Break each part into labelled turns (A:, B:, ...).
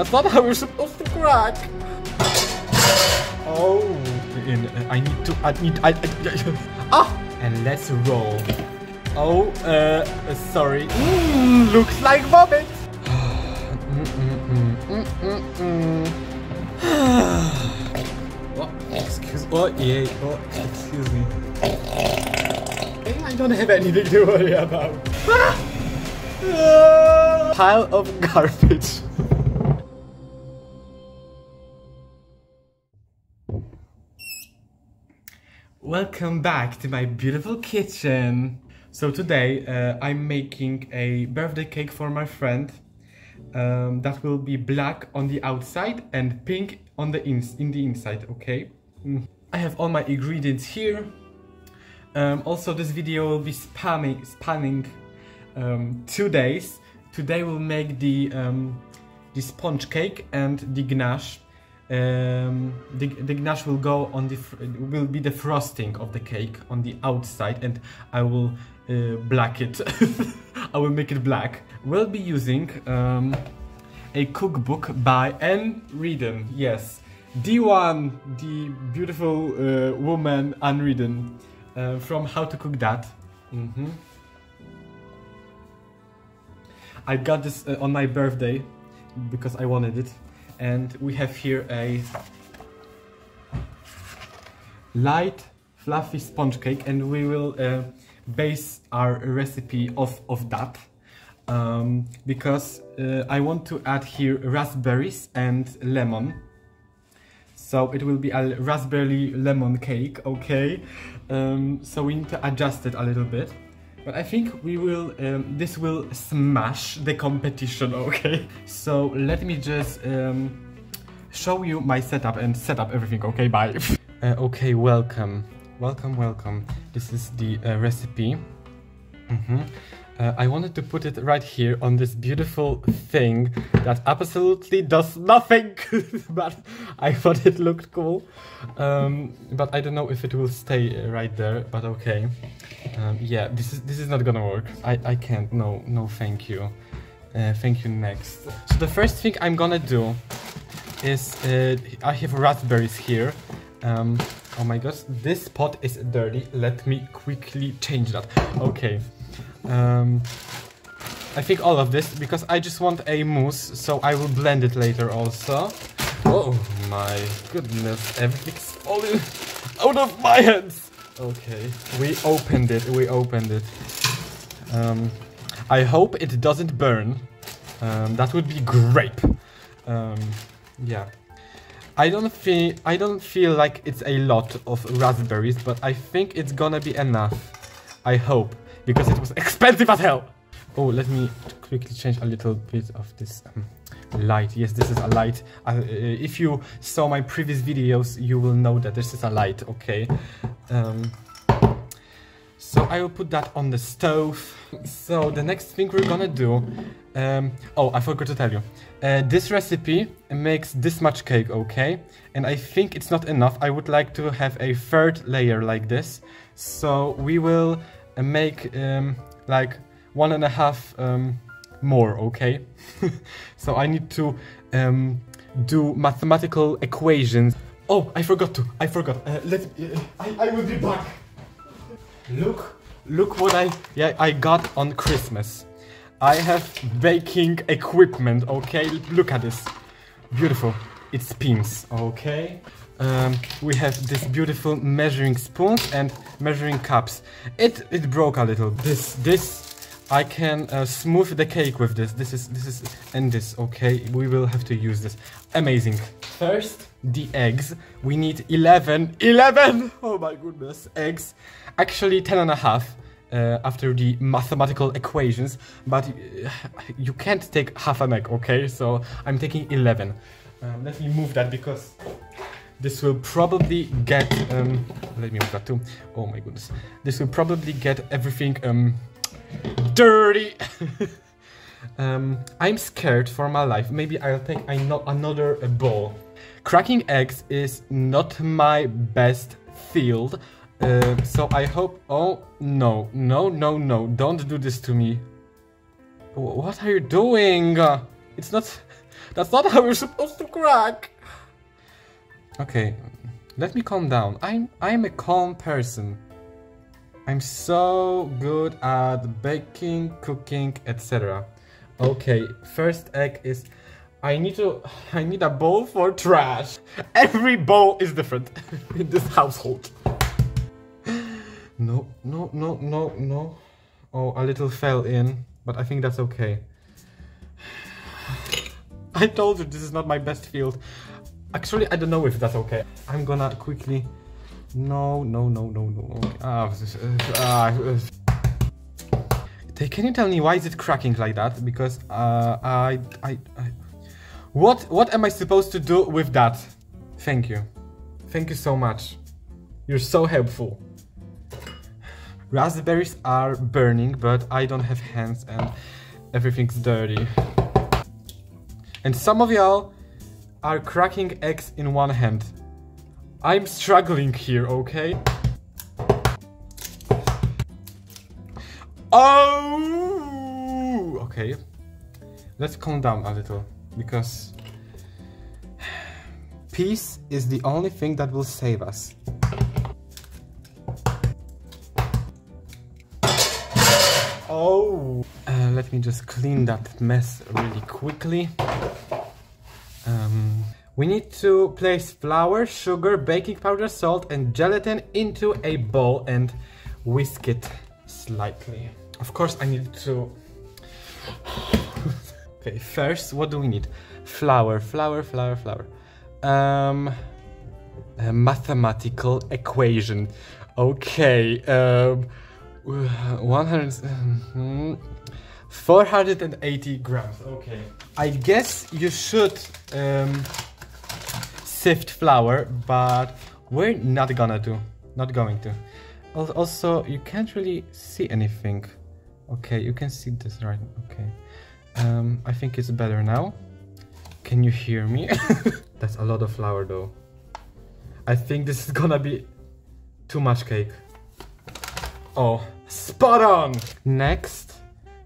A: That's not how you're supposed to crack. Oh, and, uh, I need to. I need. I. I ah, and let's roll. Oh, uh, uh, sorry. Mm, looks like vomit. Mm, mm, oh, excuse. Oh, yeah. Oh, excuse me. I don't have anything to worry about. Ah! Pile of garbage. Welcome back to my beautiful kitchen. So today uh, I'm making a birthday cake for my friend um, that will be black on the outside and pink on the ins in the inside, okay? Mm. I have all my ingredients here. Um, also this video will be spanning, spanning um, two days. Today we'll make the, um, the sponge cake and the ganache um, the, the ganache will go on the will be the frosting of the cake on the outside and I will uh, black it. I will make it black. We'll be using um, a cookbook by Anne Reardon yes. D1 the beautiful uh, woman Anne Reardon uh, from How to Cook That. Mm -hmm. I got this uh, on my birthday because I wanted it and we have here a light fluffy sponge cake and we will uh, base our recipe off of that um, because uh, I want to add here raspberries and lemon. So it will be a raspberry lemon cake okay? Um, so we need to adjust it a little bit but I think we will, um, this will smash the competition, okay? So let me just um, show you my setup and set up everything, okay? Bye. uh, okay, welcome. Welcome, welcome. This is the uh, recipe. Mm -hmm. Uh, I wanted to put it right here on this beautiful thing that absolutely does nothing, but I thought it looked cool. Um, but I don't know if it will stay right there, but okay. Um, yeah, this is this is not gonna work. I, I can't. No, no, thank you. Uh, thank you. Next. So the first thing I'm gonna do is uh, I have raspberries here. Um, oh my gosh, this pot is dirty. Let me quickly change that. Okay. Um, I think all of this because I just want a mousse, so I will blend it later also. Oh my goodness, everything's falling out of my hands. Okay, we opened it, we opened it. Um, I hope it doesn't burn. Um, that would be great. Um, yeah. I don't feel I don't feel like it's a lot of raspberries, but I think it's gonna be enough. I hope, because it was expensive as hell. Oh, let me quickly change a little bit of this um, light. Yes, this is a light. Uh, if you saw my previous videos, you will know that this is a light, okay? Um, so I will put that on the stove. So the next thing we're gonna do... Um, oh, I forgot to tell you. Uh, this recipe makes this much cake, okay? And I think it's not enough. I would like to have a third layer like this. So we will uh, make um, like one and a half um, more, okay? so I need to um, do mathematical equations. Oh, I forgot to. I forgot. Uh, let. Uh, I, I will be back. Look, look what I yeah I got on Christmas. I have baking equipment. Okay, look at this. Beautiful. It spins. Okay. Um, we have this beautiful measuring spoons and measuring cups. It it broke a little. This this I can uh, smooth the cake with this. This is, this is, and this, okay? We will have to use this. Amazing. First, the eggs. We need 11, 11! Oh my goodness, eggs. Actually, 10 and a half. Uh, after the mathematical equations, but uh, you can't take half an egg, okay? So I'm taking 11. Uh, let me move that because this will probably get, um, let me move that too. Oh my goodness. This will probably get everything um, dirty. um, I'm scared for my life. Maybe I'll take another bowl. Cracking eggs is not my best field. Uh, so I hope... Oh, no. No, no, no. Don't do this to me. What are you doing? it's not... That's not how you're supposed to crack. Okay, let me calm down. I'm I'm a calm person. I'm so good at baking, cooking, etc. Okay, first egg is I need to I need a bowl for trash. Every bowl is different in this household. No, no, no, no, no. Oh, a little fell in, but I think that's okay. I told you this is not my best field. Actually, I don't know if that's okay. I'm gonna quickly... No, no, no, no, no. Ah, ah. Can you tell me why is it cracking like that? Because uh, I, I, I... What, what am I supposed to do with that? Thank you. Thank you so much. You're so helpful. Raspberries are burning, but I don't have hands and everything's dirty. And some of y'all are cracking eggs in one hand. I'm struggling here, okay? Oh! Okay. Let's calm down a little, because peace is the only thing that will save us. Oh! Uh, let me just clean that mess really quickly. Um, we need to place flour, sugar, baking powder, salt and gelatin into a bowl and whisk it slightly. Of course I need to... okay, first what do we need? Flour, flour, flour, flour. Um, a mathematical equation. Okay, um, 100... Um, 480 grams, okay. I guess you should um, sift flour, but we're not gonna do, not going to. Also, you can't really see anything. Okay, you can see this right, okay. Um, I think it's better now. Can you hear me? That's a lot of flour though. I think this is gonna be too much cake. Oh, spot on! Next,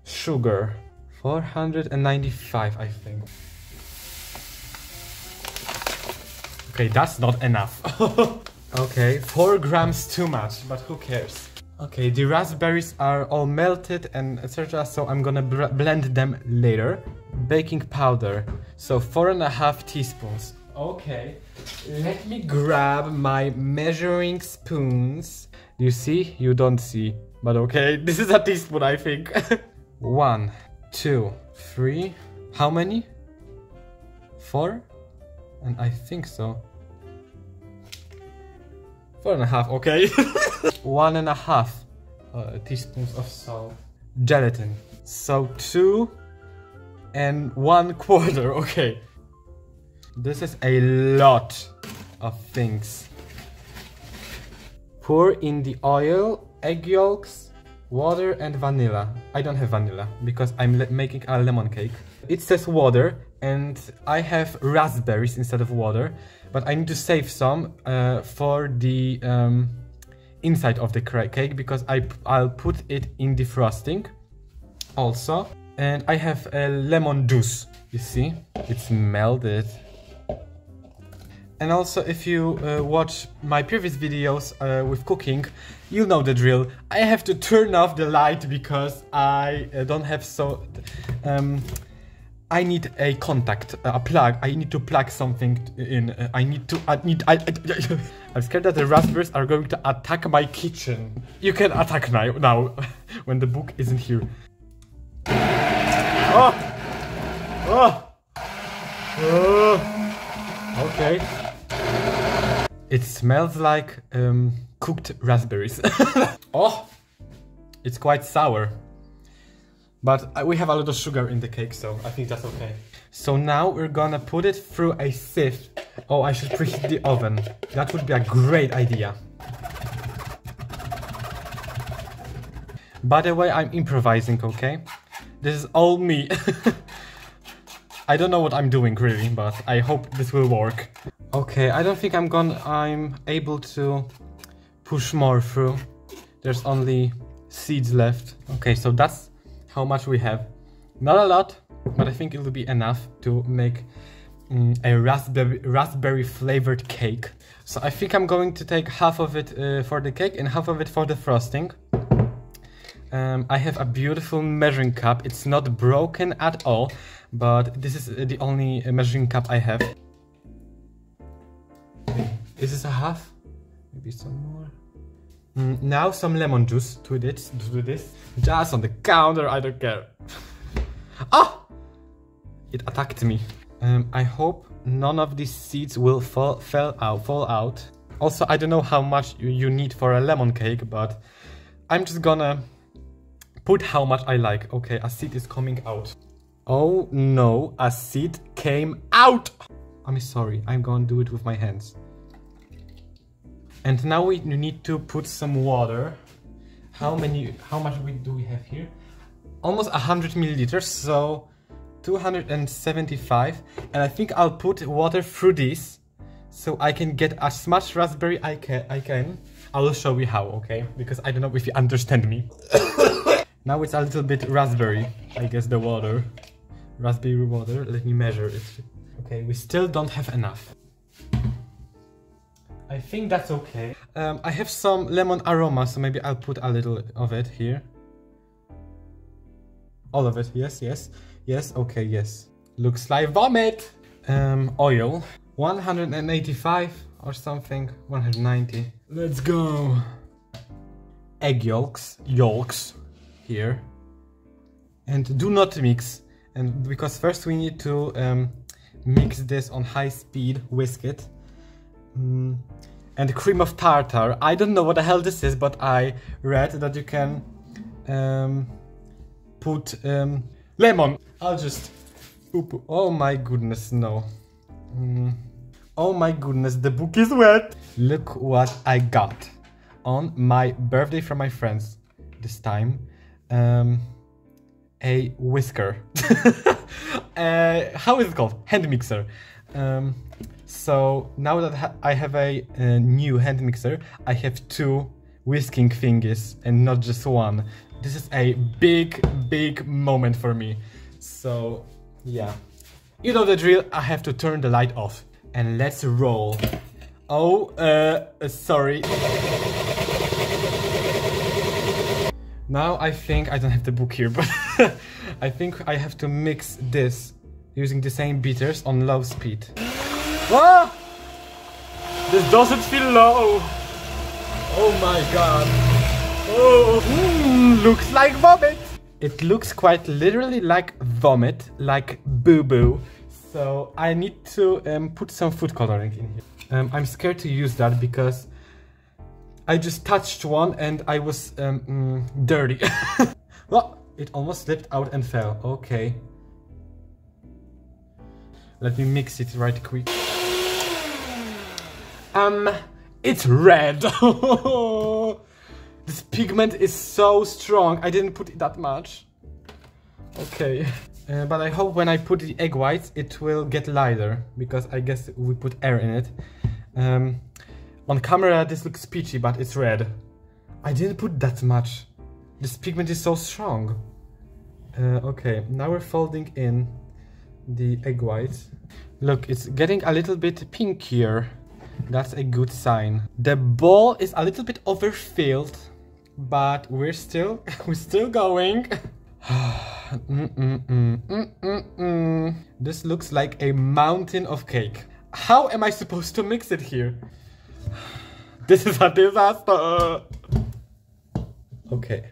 A: sugar. 495, I think. Okay, that's not enough. okay, 4 grams too much, but who cares? Okay, the raspberries are all melted and etc. So I'm gonna blend them later. Baking powder, so four and a half teaspoons. Okay, let me grab my measuring spoons. You see? You don't see. But okay, this is a teaspoon, I think. One, two, three. How many? Four? And I think so. Four and a half, okay. One and a half uh, teaspoons of salt. Gelatin. So two and one quarter, okay. This is a lot of things. Pour in the oil, egg yolks, water and vanilla. I don't have vanilla because I'm making a lemon cake. It says water and I have raspberries instead of water, but I need to save some uh, for the um, inside of the cake because I, I'll put it in the frosting also. And I have a lemon juice, you see, it's melted. And also if you uh, watch my previous videos uh, with cooking, you know the drill. I have to turn off the light because I uh, don't have so... Um, I need a contact, a plug. I need to plug something in. Uh, I need to. I need. I, I, I'm scared that the raspberries are going to attack my kitchen. You can attack now. Now, when the book isn't here. Oh. Oh. Oh. Okay. It smells like um, cooked raspberries. oh, it's quite sour. But uh, we have a lot of sugar in the cake, so I think that's okay. So now we're gonna put it through a sieve. Oh, I should preheat the oven. That would be a great idea. By the way, I'm improvising, okay? This is all me. I don't know what I'm doing really, but I hope this will work. Okay, I don't think I'm gonna I'm able to push more through. There's only seeds left. Okay, so that's how much we have. Not a lot, but I think it will be enough to make mm, a raspberry raspberry flavored cake. So I think I'm going to take half of it uh, for the cake and half of it for the frosting. Um, I have a beautiful measuring cup. It's not broken at all, but this is the only measuring cup I have. Is this a half? Maybe some more. Mm, now some lemon juice to this, to this. Just on the counter, I don't care. ah! It attacked me. Um, I hope none of these seeds will fall, fall out, fall out. Also, I don't know how much you, you need for a lemon cake, but I'm just gonna put how much I like. Okay, a seed is coming out. Oh no, a seed came out! I'm sorry, I'm gonna do it with my hands. And now we need to put some water. How many, how much do we have here? Almost 100 milliliters, so 275. And I think I'll put water through this so I can get as much raspberry I can. I can. I will show you how, okay? Because I don't know if you understand me. now it's a little bit raspberry, I guess the water. Raspberry water, let me measure it. Okay, we still don't have enough. I think that's okay. Um, I have some lemon aroma, so maybe I'll put a little of it here. All of it, yes, yes. Yes, okay, yes. Looks like vomit! Um, oil. 185 or something. 190. Let's go. Egg yolks. Yolks. Here. And do not mix. And because first we need to um, mix this on high speed, whisk it. Mm. And cream of tartar. I don't know what the hell this is, but I read that you can um, put um, lemon. I'll just... Oop. Oh my goodness, no. Mm. Oh my goodness, the book is wet. Look what I got on my birthday from my friends this time. Um, a whisker. uh, how is it called? Hand mixer. Um, so now that I have a, a, new hand mixer, I have two whisking thingies and not just one. This is a big, big moment for me. So yeah, you know the drill, I have to turn the light off. And let's roll. Oh, uh, sorry. Now I think, I don't have the book here, but I think I have to mix this using the same beaters on low speed. Ah! This doesn't feel low. Oh my god. Oh, mm, looks like vomit. It looks quite literally like vomit, like boo-boo. So I need to um, put some food coloring in here. Um, I'm scared to use that because I just touched one and I was um, mm, dirty. well, it almost slipped out and fell. Okay. Let me mix it right quick. Um, it's red. this pigment is so strong. I didn't put it that much. Okay. Uh, but I hope when I put the egg whites, it will get lighter, because I guess we put air in it. Um, on camera, this looks peachy, but it's red. I didn't put that much. This pigment is so strong. Uh, okay, now we're folding in the egg whites. Look, it's getting a little bit pinkier. That's a good sign. The bowl is a little bit overfilled, but we're still we're still going. mm -mm -mm, this looks like a mountain of cake. How am I supposed to mix it here? This is a disaster. Okay.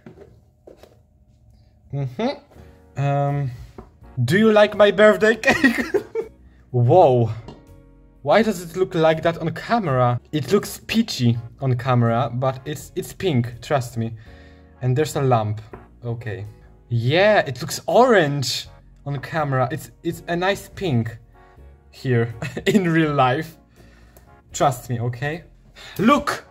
A: Mm-hmm. Um, do you like my birthday cake? Whoa. Why does it look like that on camera? It looks peachy on camera, but it's it's pink, trust me. And there's a lamp. Okay. Yeah, it looks orange on camera. It's it's a nice pink here in real life. Trust me, okay? Look!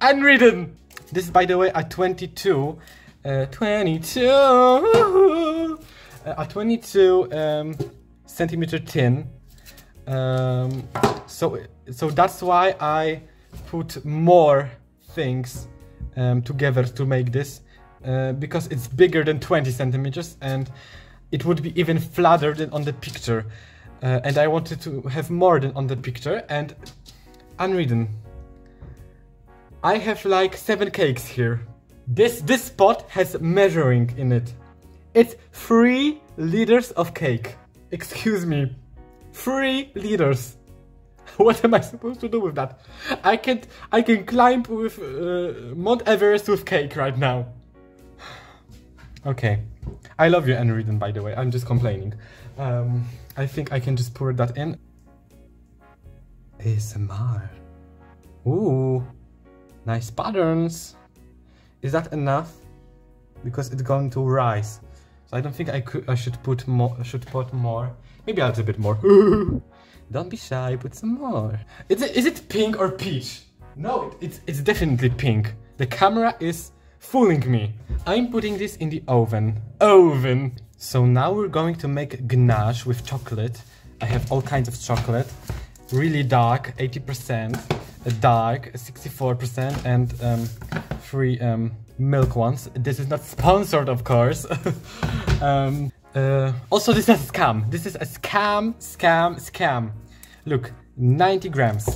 A: Unwritten! This is, by the way, a 22. Uh, 22! Uh, a 22 um, centimeter tin. Um, so, so that's why I put more things um, together to make this. Uh, because it's bigger than 20 centimeters and it would be even flatter than on the picture. Uh, and I wanted to have more than on the picture and unwritten. I have like seven cakes here. This this pot has measuring in it. It's three liters of cake. Excuse me. Three liters. What am I supposed to do with that? I can't. I can climb with uh, Mount Everest with cake right now. okay, I love you, Anne Reardon. By the way, I'm just complaining. Um, I think I can just pour that in. ASMR. Ooh, nice patterns. Is that enough? Because it's going to rise. So I don't think I could. I should put more. Should put more. Maybe I'll do a bit more. don't be shy. Put some more. Is it, is it pink or peach? No, it, it's it's definitely pink. The camera is fooling me. I'm putting this in the oven. Oven. So now we're going to make ganache with chocolate. I have all kinds of chocolate. Really dark, 80%, dark, 64%, and um, three um, milk ones. This is not sponsored, of course. um, uh, also, this is a scam. This is a scam, scam, scam. Look, 90 grams.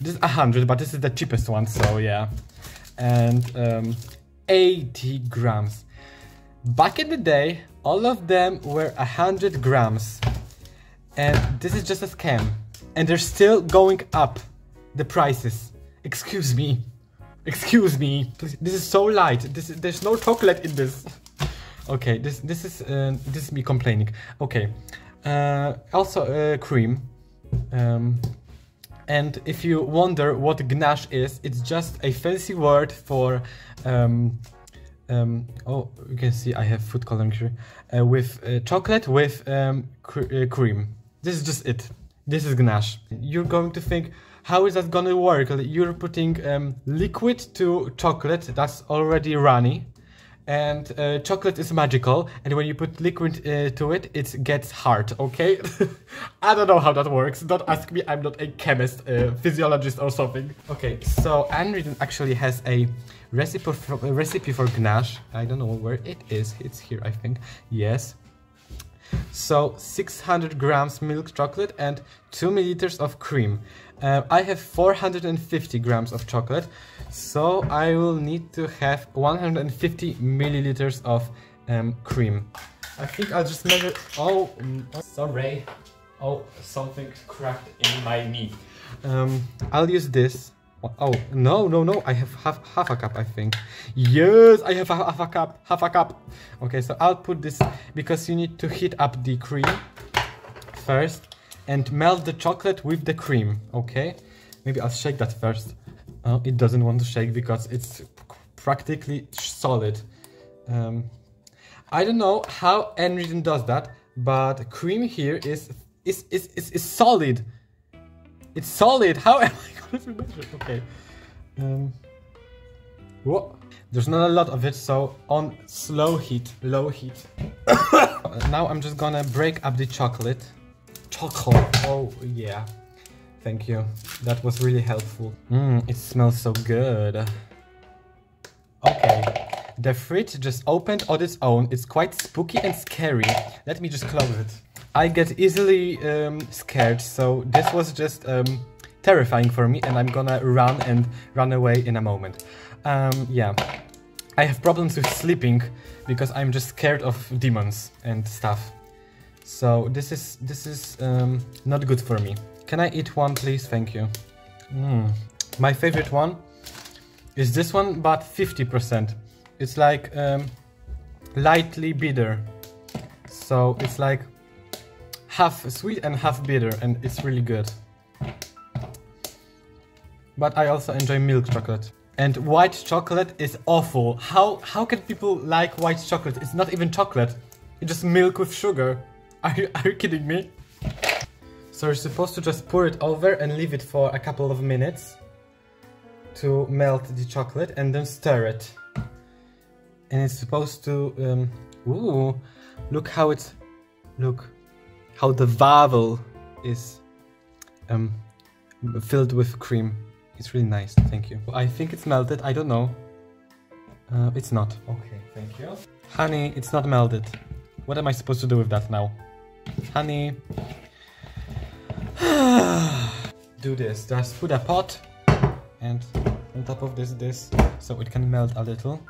A: This is 100, but this is the cheapest one, so yeah. And um, 80 grams. Back in the day, all of them were 100 grams. And this is just a scam. And they're still going up, the prices. Excuse me. Excuse me. This is so light. This is, there's no chocolate in this. okay, this this is uh, this is me complaining. Okay. Uh, also uh, cream. Um, and if you wonder what ganache is, it's just a fancy word for um, um, oh, you can see I have food coloring here uh, with uh, chocolate with um, cr uh, cream. This is just it. This is ganache. You're going to think, how is that gonna work? You're putting um, liquid to chocolate that's already runny, and uh, chocolate is magical. And when you put liquid uh, to it, it gets hard. Okay? I don't know how that works. Don't ask me. I'm not a chemist, uh, physiologist, or something. Okay, so Anne actually has a recipe for, a recipe for ganache. I don't know where it is. It's here, I think. Yes. So 600 grams milk chocolate and 2 milliliters of cream. Uh, I have 450 grams of chocolate, so I will need to have 150 milliliters of um, cream. I think I'll just measure. Oh, mm, sorry. Oh, something cracked in my knee. Um, I'll use this. Oh, no, no, no, I have half, half a cup, I think. Yes, I have a, half a cup, half a cup. Okay, so I'll put this, because you need to heat up the cream first and melt the chocolate with the cream, okay? Maybe I'll shake that first. Oh, it doesn't want to shake because it's practically solid. Um, I don't know how Anne Reardon does that, but cream here is is, is, is, is solid. It's solid. How am I going to measure? Okay. Um? There's not a lot of it, so on slow heat, low heat. now I'm just gonna break up the chocolate. Chocolate. Oh yeah. Thank you. That was really helpful. Mmm, it smells so good. Okay. The fridge just opened on its own. It's quite spooky and scary. Let me just close it. I get easily um, scared, so this was just um, terrifying for me and I'm gonna run and run away in a moment. Um, yeah, I have problems with sleeping because I'm just scared of demons and stuff. So this is this is um, not good for me. Can I eat one, please? Thank you. Mm. My favorite one is this one, but 50%. It's like um, lightly bitter. So it's like half sweet and half bitter and it's really good. But I also enjoy milk chocolate. And white chocolate is awful. How how can people like white chocolate? It's not even chocolate. It's just milk with sugar. Are you, are you kidding me? So you're supposed to just pour it over and leave it for a couple of minutes to melt the chocolate and then stir it. And it's supposed to, um, ooh, look how it's, look, how the waffle is um, filled with cream. It's really nice, thank you. I think it's melted, I don't know. Uh, it's not. Okay, thank you. Honey, it's not melted. What am I supposed to do with that now? Honey. do this. Just put a pot and on top of this, this, so it can melt a little.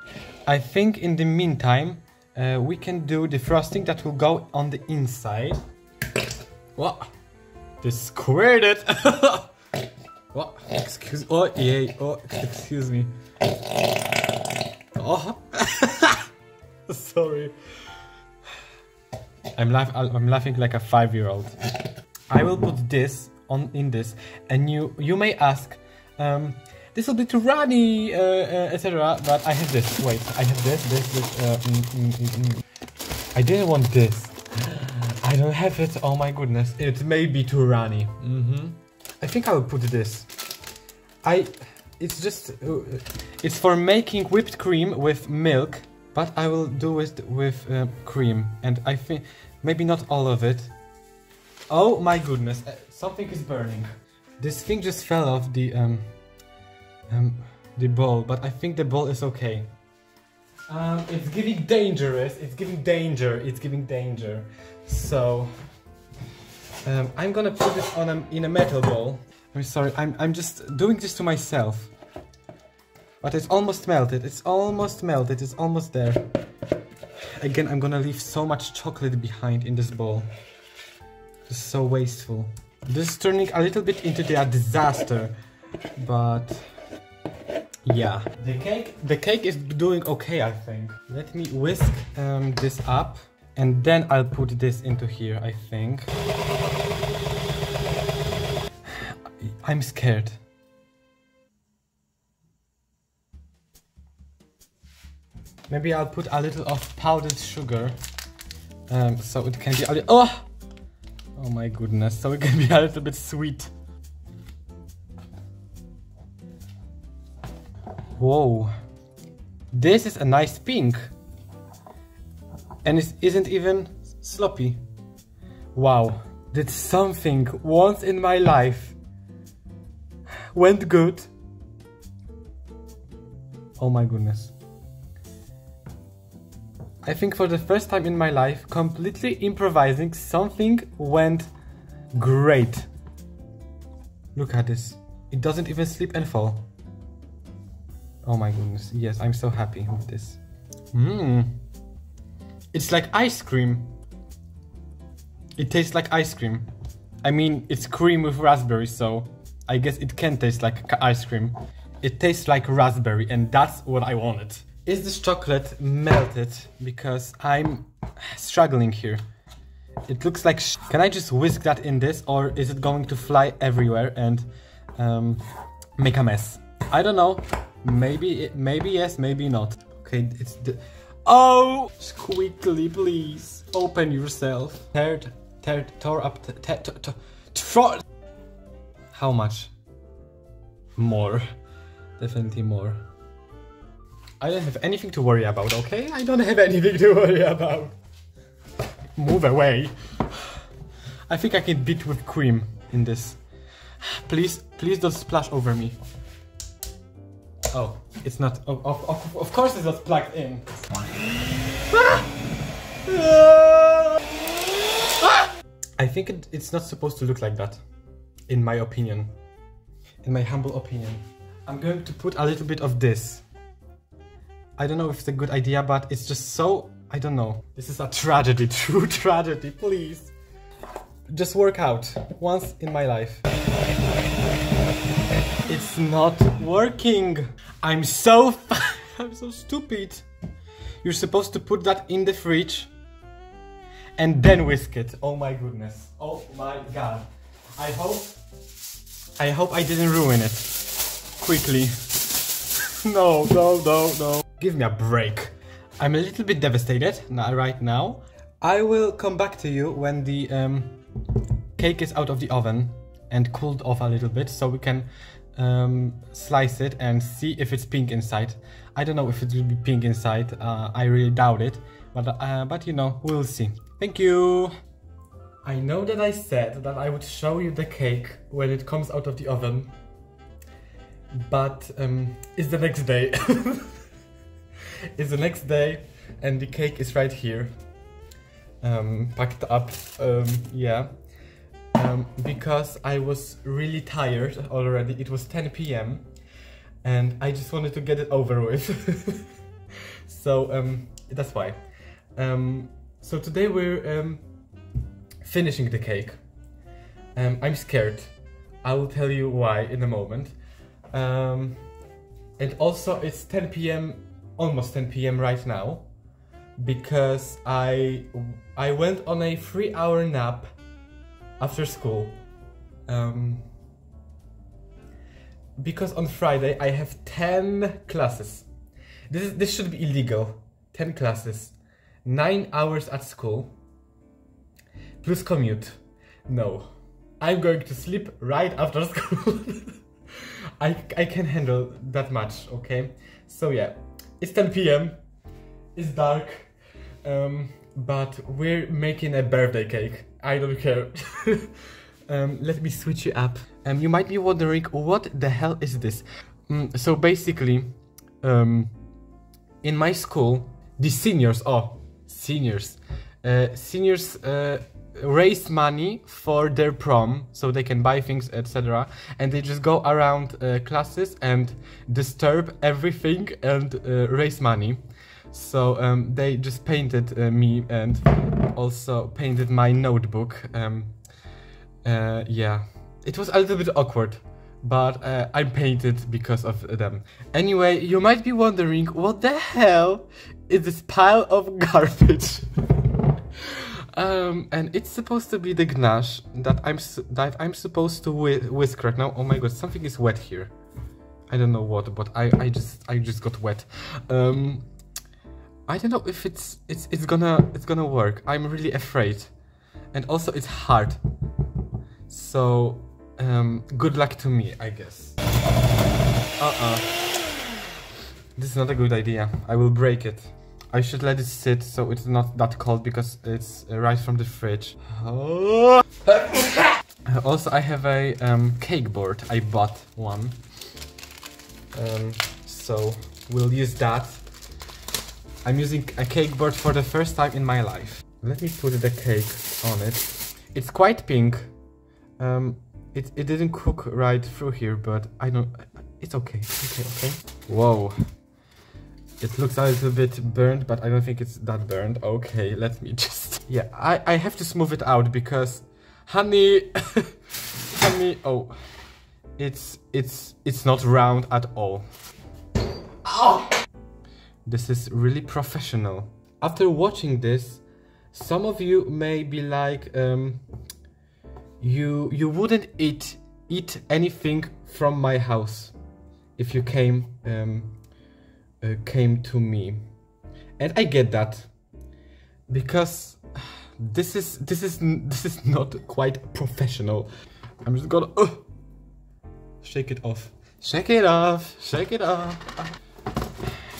A: I think in the meantime, uh, we can do the frosting that will go on the inside. What? This it! what? Excuse Oh, yeah. Oh, excuse me. Oh. Sorry. I'm, laugh I'm laughing like a five-year-old. I will put this on in this, and you you may ask, um, this will be too runny, uh, uh, etc. But I have this. Wait, I have this, this, this. Uh, mm, mm, mm, mm. I didn't want this. I don't have it. Oh my goodness, it may be too runny. Mm -hmm. I think I will put this. I. It's just. Uh, it's for making whipped cream with milk, but I will do it with uh, cream, and I think maybe not all of it. Oh my goodness, uh, something is burning. This thing just fell off the um um the ball, but I think the ball is okay. Um, it's giving dangerous. It's giving danger. It's giving danger. So um, I'm gonna put it on a, in a metal ball. I'm sorry. I'm I'm just doing this to myself. But it's almost melted. It's almost melted. It's almost there. Again, I'm gonna leave so much chocolate behind in this bowl. It's so wasteful. This is turning a little bit into a disaster. But yeah. The cake the cake is doing okay, I think. Let me whisk um, this up and then I'll put this into here, I think. I'm scared. Maybe I'll put a little of powdered sugar. Um, so it can be a little... Oh! Oh my goodness, so it can be a little bit sweet. Whoa. This is a nice pink. And it isn't even sloppy. Wow. Did something once in my life went good. Oh my goodness. I think for the first time in my life, completely improvising, something went great. Look at this. It doesn't even slip and fall. Oh my goodness. Yes, I'm so happy with this. Mmm. It's like ice cream. It tastes like ice cream. I mean, it's cream with raspberry, so I guess it can taste like ice cream. It tastes like raspberry, and that's what I wanted. Is this chocolate melted? Because I'm struggling here. It looks like Can I just whisk that in this or is it going to fly everywhere and um, make a mess? I don't know. Maybe, it, maybe yes, maybe not. Okay, it's the... Oh! Quickly, please. Open yourself. Teared, teared, tore up, tear, How much? More. Definitely more. I don't have anything to worry about, okay? I don't have anything to worry about. Move away. I think I can beat with cream in this. Please, please don't splash over me. Oh, it's not. Oh, of, of, of course it's not plugged in. I think it, it's not supposed to look like that. In my opinion. In my humble opinion. I'm going to put a little bit of this I don't know if it's a good idea, but it's just so... I don't know. This is a tragedy, true tragedy, please. Just work out once in my life. It's not working. I'm so... I'm so stupid. You're supposed to put that in the fridge and then whisk it. Oh my goodness. Oh my god. I hope... I hope I didn't ruin it. Quickly. no, no, no, no. Give me a break. I'm a little bit devastated right now. I will come back to you when the um, cake is out of the oven and cooled off a little bit so we can um, slice it and see if it's pink inside. I don't know if it will be pink inside, uh, I really doubt it, but, uh, but you know, we'll see. Thank you! I know that I said that I would show you the cake when it comes out of the oven, but um, it's the next day. it's the next day and the cake is right here. um, packed up. Um, yeah, um, because I was really tired already. It was 10 p.m. and I just wanted to get it over with. so um, that's why. Um, so today we're finishing the cake. I'm scared. I will tell you why in a moment. Um, and also it's 10 p.m. almost 10 p.m. right now because I I went on a three hour nap after school. Um, because on Friday I have 10 classes. This, is, this should be illegal. 10 classes. 9 hours at school. Plus commute. No. I'm going to sleep right after school. I, I can handle that much, okay? So yeah, it's 10 p.m. It's dark. Um, but we're making a birthday cake. I don't care. um, let me switch you up. Um, you might be wondering, what the hell is this? Mm, so basically, um, in my school, the seniors, oh, seniors, uh, seniors uh, raise money for their prom so they can buy things etc and they just go around uh, classes and disturb everything and uh, raise money so um, they just painted uh, me and also painted my notebook um, uh, yeah it was a little bit awkward but uh, I painted because of them. Anyway, you might be wondering, what the hell is this pile of garbage? Um, and it's supposed to be the ganache that I'm that I'm supposed to whi whisk right now. Oh my god, something is wet here. I don't know what, but I I just I just got wet. Um, I don't know if it's it's it's gonna it's gonna work. I'm really afraid, and also it's hard. So um, good luck to me, I guess. Uh uh. This is not a good idea. I will break it. I should let it sit so it's not that cold because it's uh, right from the fridge. also, I have a um, cake board. I bought one. Um, so we'll use that. I'm using a cake board for the first time in my life. Let me put the cake on it. It's quite pink. Um, it, it didn't cook right through here, but I don't... It's okay. Okay, okay. Whoa. It looks a little bit burned, but I don't think it's that burned. Okay, let me just... Yeah, I, I have to smooth it out because... Honey! honey... Oh. It's... It's... It's not round at all. Oh! This is really professional. After watching this, some of you may be like... Um, you you wouldn't eat eat anything from my house if you came um, uh, came to me. And I get that because this is this is this is not quite professional. I'm just gonna uh, shake it off. Shake it off. Shake it off.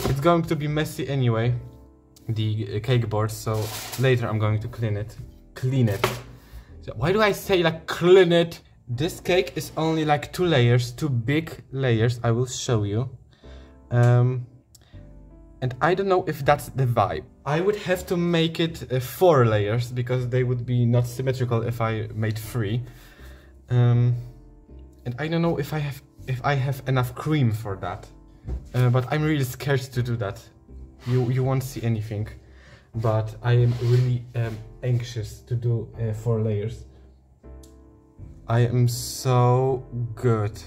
A: It's going to be messy anyway, the uh, cake board. So later I'm going to clean it. Clean it. So why do I say like clean it? This cake is only like two layers, two big layers. I will show you. Um, and I don't know if that's the vibe. I would have to make it uh, four layers because they would be not symmetrical if I made three. Um, and I don't know if I have if I have enough cream for that. Uh, but I'm really scared to do that. You you won't see anything. But I am really um, anxious to do uh, four layers. I am so good.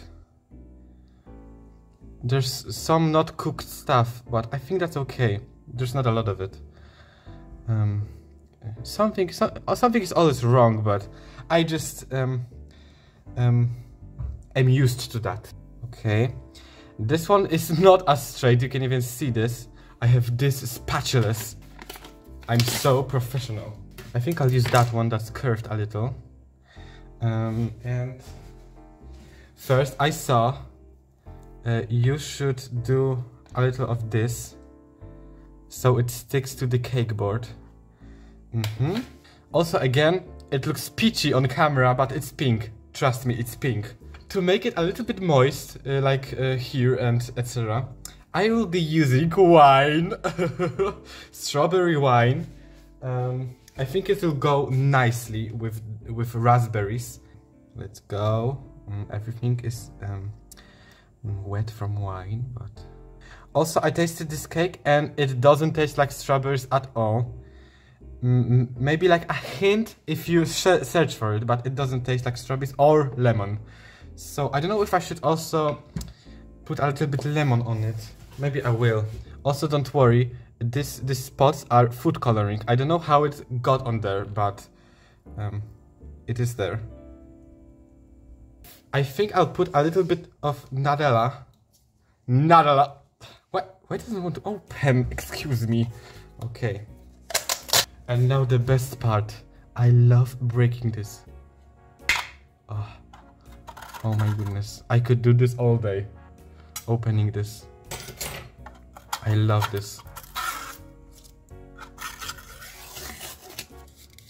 A: There's some not cooked stuff, but I think that's okay. There's not a lot of it. Um, something, so, something is always wrong, but I just um, um, am used to that. Okay, this one is not as straight. You can even see this. I have this spatulas. I'm so professional. I think I'll use that one that's curved a little. Um, and first I saw uh, you should do a little of this so it sticks to the cake board. Mm -hmm. Also again, it looks peachy on camera, but it's pink. Trust me, it's pink. To make it a little bit moist, uh, like uh, here and etc., I will be using wine, strawberry wine. Um, I think it will go nicely with with raspberries. Let's go. Mm, everything is um, wet from wine, but also I tasted this cake and it doesn't taste like strawberries at all. Mm, maybe like a hint if you search for it, but it doesn't taste like strawberries or lemon. So I don't know if I should also put a little bit lemon on it. Maybe I will. Also, don't worry, this these spots are food coloring. I don't know how it got on there, but um, it is there. I think I'll put a little bit of Nutella. Nutella. What? Why doesn't want to oh, open? Excuse me. Okay. And now the best part. I love breaking this. Oh. oh my goodness. I could do this all day. Opening this. I love this.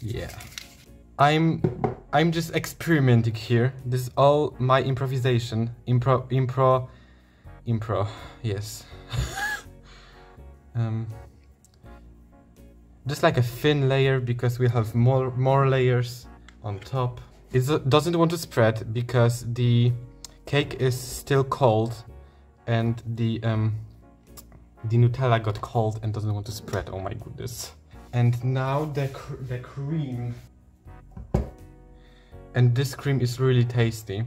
A: Yeah. I'm I'm just experimenting here. This is all my improvisation. Impro impro impro. Yes. um just like a thin layer because we have more more layers on top. It doesn't want to spread because the cake is still cold and the um the Nutella got cold and doesn't want to spread. Oh my goodness. And now the, cr the cream. And this cream is really tasty.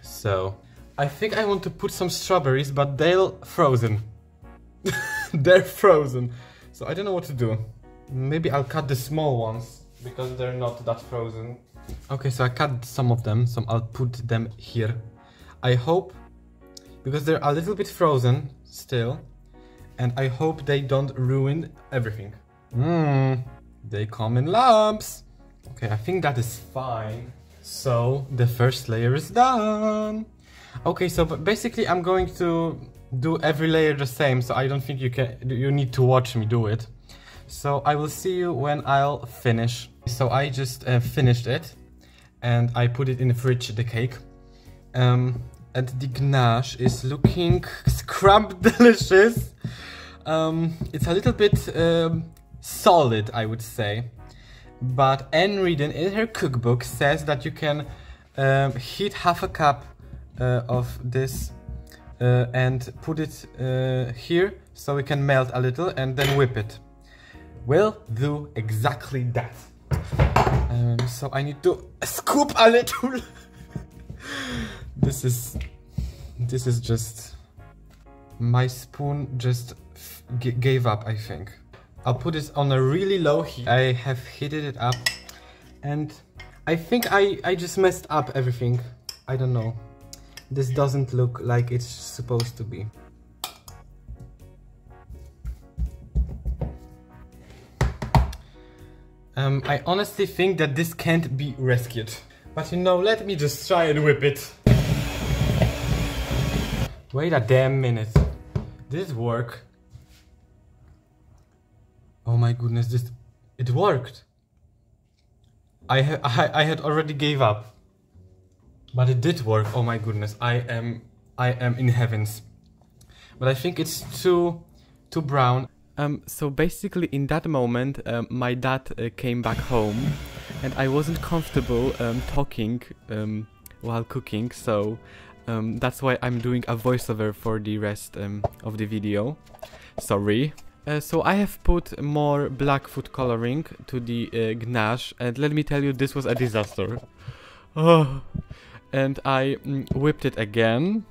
A: So, I think I want to put some strawberries, but they're frozen. they're frozen. So I don't know what to do. Maybe I'll cut the small ones, because they're not that frozen. Okay, so I cut some of them, so I'll put them here. I hope, because they're a little bit frozen still, and I hope they don't ruin everything. Mmm, they come in lumps. Okay, I think that is fine. So the first layer is done. Okay, so basically I'm going to do every layer the same, so I don't think you can you need to watch me do it. So I will see you when I'll finish. So I just uh, finished it and I put it in the fridge, the cake. Um, and the ganache is looking scrump delicious. Um, it's a little bit um, solid, I would say. But Anne Reardon in her cookbook says that you can um, heat half a cup uh, of this uh, and put it uh, here so it can melt a little and then whip it. We'll do exactly that. Um, so I need to scoop a little. this is this is just my spoon just gave up I think I'll put this on a really low heat. I have heated it up. And I think I I just messed up everything. I don't know. This doesn't look like it's supposed to be. Um, I honestly think that this can't be rescued. But you know let me just try and whip it. Wait a damn minute. Did it work? Oh my goodness, this it worked. I ha I, I had already gave up. But it did work. Oh my goodness. I am I am in heavens. But I think it's too too brown. Um so basically in that moment um, my dad uh, came back home and I wasn't comfortable um, talking um, while cooking so um, that's why I'm doing a voiceover for the rest um, of the video. Sorry. Uh, so I have put more black food coloring to the uh, and let me tell you this was a disaster. Oh. And I mm, whipped it again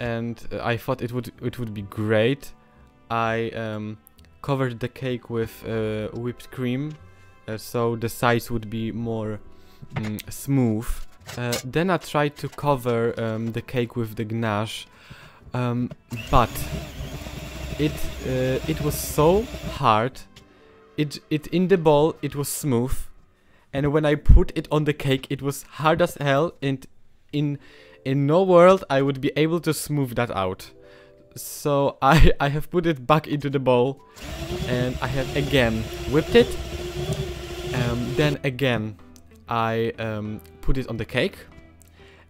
A: and uh, I thought it would it would be great. I um, covered the cake with uh, whipped cream uh, so the sides would be more mm, smooth then I tried to cover um, the cake with the ganache, um, but it uh, it was so hard. It it in the bowl it was smooth, and when I put it on the cake it was hard as hell. And in in no world I would be able to smooth that out. So I I have put it back into the bowl, and I have again whipped it. Um, then again I um, put it on the cake.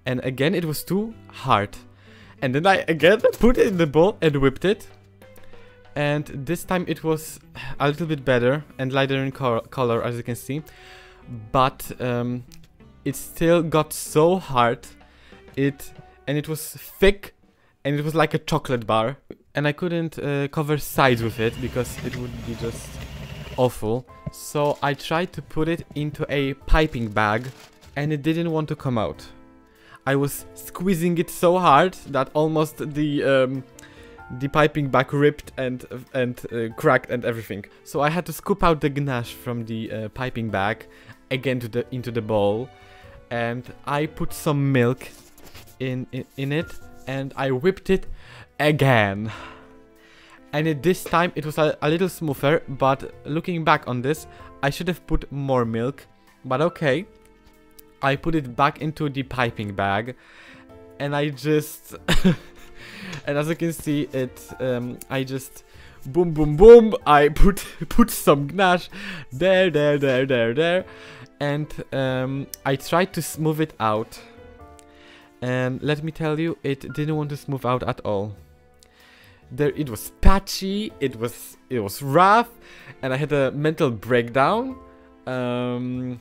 A: And again, it was too hard. And then I again put it in the bowl and whipped it. And this time it was a little bit better and lighter in col color as you can see. But um, it still got so hard. It and it was thick and it was like a chocolate bar. And I couldn't uh, cover sides with it because it would be just awful. So I tried to put it into a piping bag and it didn't want to come out. I was squeezing it so hard that almost the um, the piping bag ripped and and uh, cracked and everything. So I had to scoop out the ganache from the uh, piping bag again to the into the bowl, and I put some milk in in, in it and I whipped it again. And it, this time it was a, a little smoother, but looking back on this, I should have put more milk, but okay. I put it back into the piping bag and I just and as you can see it um, I just boom boom boom I put put some ganache there there there there there. And um, I tried to smooth it out. And let me tell you it didn't want to smooth out at all. There it was patchy it was it was rough and I had a mental breakdown. Um,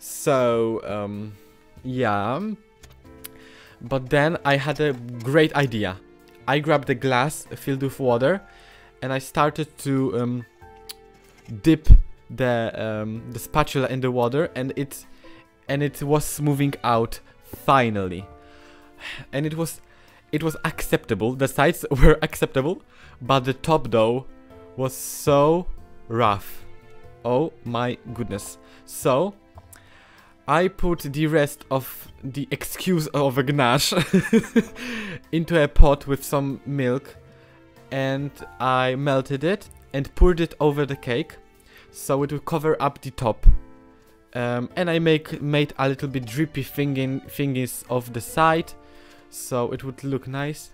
A: so um, yeah. But then I had a great idea I grabbed a glass filled with water and I started to um, dip the um, the spatula in the water and it and it was moving out finally. And it was it was acceptable. The sides were acceptable but the top though was so rough. Oh my goodness. So I put the rest of the excuse of a ganache into a pot with some milk and I melted it and poured it over the cake so it would cover up the top. Um, and I make made a little bit drippy thingy, thingies of the side so it would look nice.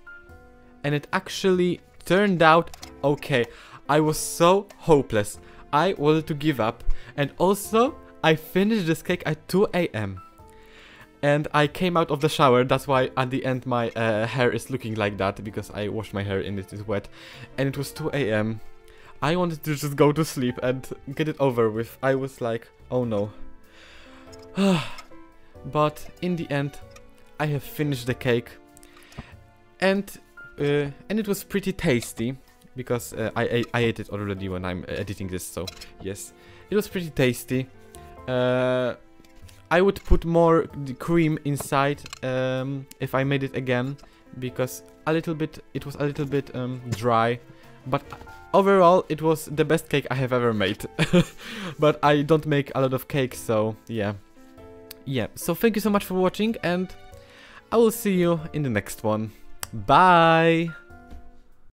A: And it actually turned out okay. I was so hopeless. I wanted to give up and also I finished this cake at 2 a.m. And I came out of the shower, that's why at the end my uh, hair is looking like that, because I washed my hair and it is wet. And it was 2 a.m. I wanted to just go to sleep and get it over with. I was like, oh no. but in the end, I have finished the cake. And uh, and it was pretty tasty because uh, I, I, I ate it already when I'm editing this so yes it was pretty tasty uh, I would put more cream inside um, if I made it again because a little bit it was a little bit um, dry. But overall it was the best cake I have ever made. But I don't make a lot of cakes so yeah. Yeah so thank you so much for watching and I will see you in the next one. Bye